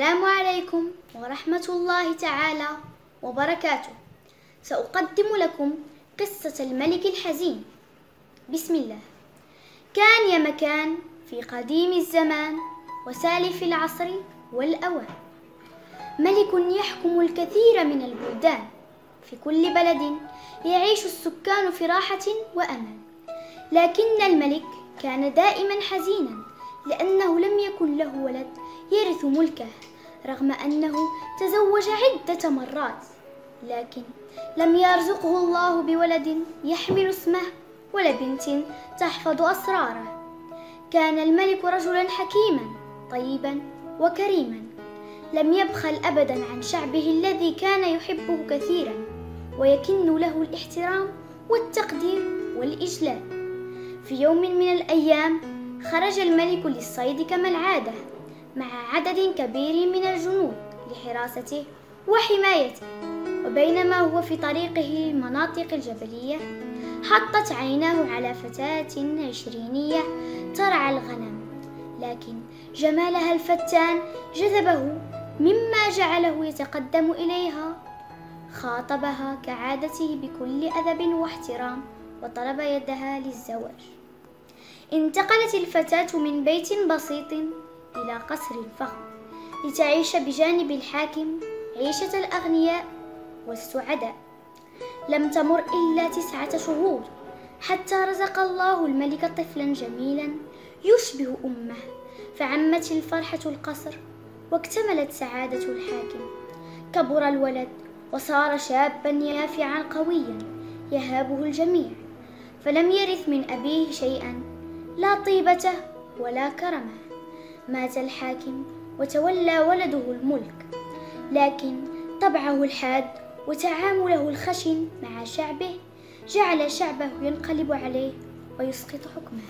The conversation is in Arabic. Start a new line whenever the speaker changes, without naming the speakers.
السلام عليكم ورحمة الله تعالى وبركاته. سأقدم لكم قصة الملك الحزين. بسم الله. كان يا مكان في قديم الزمان وسالف العصر والأوان. ملك يحكم الكثير من البلدان. في كل بلد يعيش السكان في راحة وأمان. لكن الملك كان دائما حزينا لأنه لم يكن له ولد يرث ملكه. رغم أنه تزوج عدة مرات لكن لم يرزقه الله بولد يحمل اسمه ولا بنت تحفظ أسراره. كان الملك رجلا حكيما طيبا وكريما. لم يبخل أبدا عن شعبه الذي كان يحبه كثيرا ويكن له الاحترام والتقدير والإجلال. في يوم من الأيام خرج الملك للصيد كما العادة. مع عدد كبير من الجنود لحراسته وحمايته. وبينما هو في طريقه للمناطق الجبلية حطت عيناه على فتاة عشرينية ترعى الغنم لكن جمالها الفتان جذبه مما جعله يتقدم إليها. خاطبها كعادته بكل أدب واحترام وطلب يدها للزواج. انتقلت الفتاة من بيت بسيط إلى قصر فخم لتعيش بجانب الحاكم عيشة الأغنياء والسعداء. لم تمر إلا تسعة شهور حتى رزق الله الملك طفلا جميلا يشبه أمه فعمت الفرحة القصر واكتملت سعادة الحاكم. كبر الولد وصار شابا يافعا قويا يهابه الجميع. فلم يرث من أبيه شيئا لا طيبته ولا كرمه. مات الحاكم وتولى ولده الملك. لكن طبعه الحاد وتعامله الخشن مع شعبه جعل شعبه ينقلب عليه ويسقط حكمه.